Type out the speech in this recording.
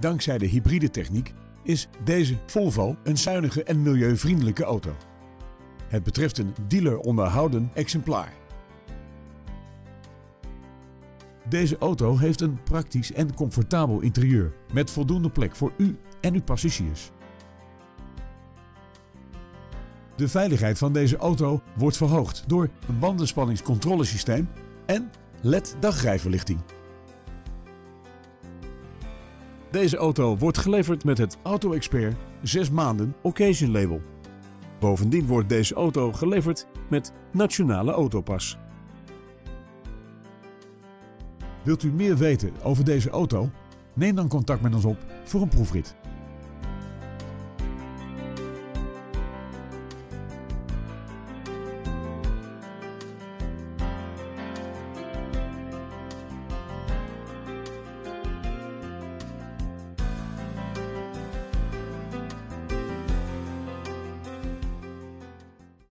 Dankzij de hybride techniek is deze Volvo een zuinige en milieuvriendelijke auto. Het betreft een dealer onderhouden exemplaar. Deze auto heeft een praktisch en comfortabel interieur met voldoende plek voor u en uw passagiers. De veiligheid van deze auto wordt verhoogd door een bandenspanningscontrolesysteem en LED dagrijverlichting. Deze auto wordt geleverd met het Auto Expert 6 maanden Occasion label. Bovendien wordt deze auto geleverd met Nationale Autopas. Wilt u meer weten over deze auto? Neem dan contact met ons op voor een proefrit.